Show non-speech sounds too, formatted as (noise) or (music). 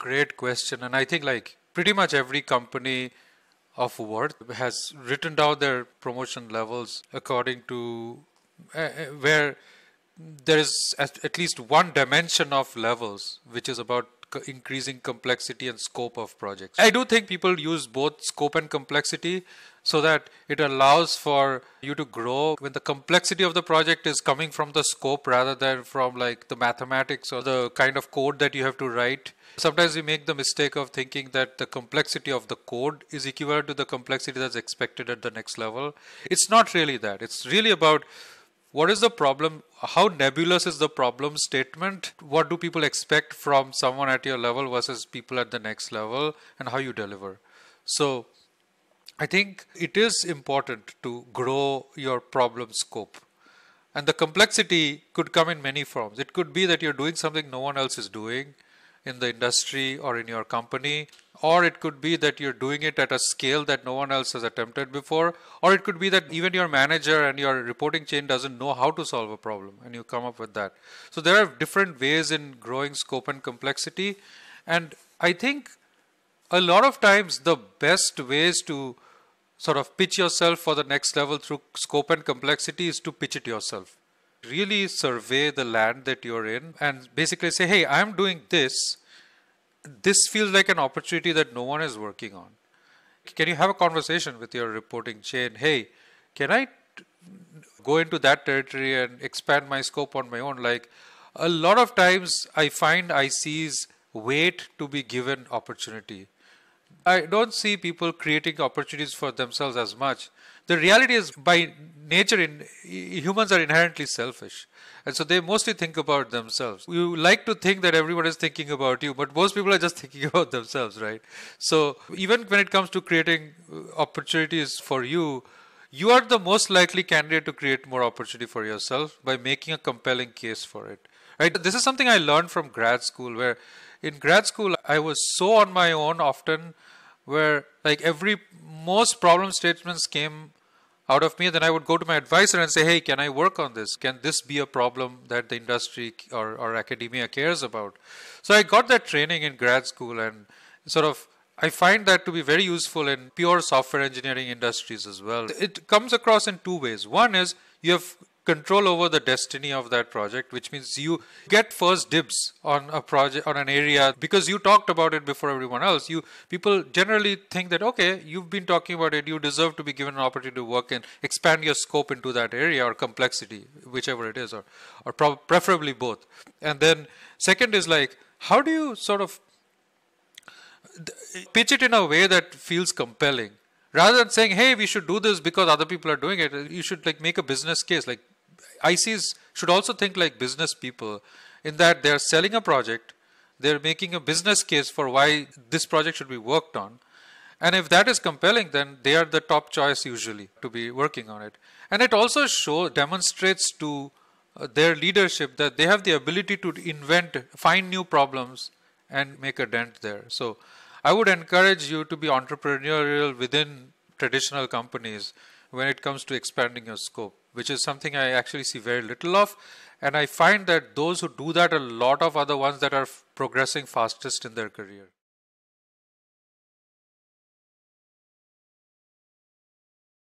great question. And I think like pretty much every company of worth has written down their promotion levels according to uh, where there is at, at least one dimension of levels, which is about increasing complexity and scope of projects. I do think people use both scope and complexity so that it allows for you to grow when the complexity of the project is coming from the scope rather than from like the mathematics or the kind of code that you have to write. Sometimes we make the mistake of thinking that the complexity of the code is equivalent to the complexity that's expected at the next level. It's not really that. It's really about what is the problem? How nebulous is the problem statement? What do people expect from someone at your level versus people at the next level and how you deliver? So i think it is important to grow your problem scope. And the complexity could come in many forms. It could be that you're doing something no one else is doing in the industry or in your company or it could be that you're doing it at a scale that no one else has attempted before or it could be that even your manager and your reporting chain doesn't know how to solve a problem and you come up with that. So there are different ways in growing scope and complexity and i think a lot of times the best ways to sort of pitch yourself for the next level through scope and complexity is to pitch it yourself really survey the land that you're in and basically say hey i'm doing this this feels like an opportunity that no one is working on. Can you have a conversation with your reporting chain? Hey, can I go into that territory and expand my scope on my own? Like a lot of times I find I ICs wait to be given opportunity. I don't see people creating opportunities for themselves as much. The reality is, by nature, in, humans are inherently selfish. And so they mostly think about themselves. You like to think that everyone is thinking about you, but most people are just (laughs) thinking about themselves, right? So even when it comes to creating uh, opportunities for you, you are the most likely candidate to create more opportunity for yourself by making a compelling case for it. Right? This is something I learned from grad school where in grad school I was so on my own often where like every most problem statements came out of me then i would go to my advisor and say hey can i work on this can this be a problem that the industry or, or academia cares about so i got that training in grad school and sort of I find that to be very useful in pure software engineering industries as well. It comes across in two ways. One is you have control over the destiny of that project which means you get first dibs on a project on an area because you talked about it before everyone else you people generally think that okay you've been talking about it you deserve to be given an opportunity to work and expand your scope into that area or complexity whichever it is or or preferably both. And then second is like how do you sort of pitch it in a way that feels compelling? Rather than saying hey we should do this because other people are doing it you should like make a business case like ICs should also think like business people in that they're selling a project, they're making a business case for why this project should be worked on. And if that is compelling, then they are the top choice usually to be working on it. And it also show demonstrates to uh, their leadership that they have the ability to invent, find new problems and make a dent there. So I would encourage you to be entrepreneurial within traditional companies when it comes to expanding your scope which is something I actually see very little of. And I find that those who do that, a lot of other ones that are progressing fastest in their career.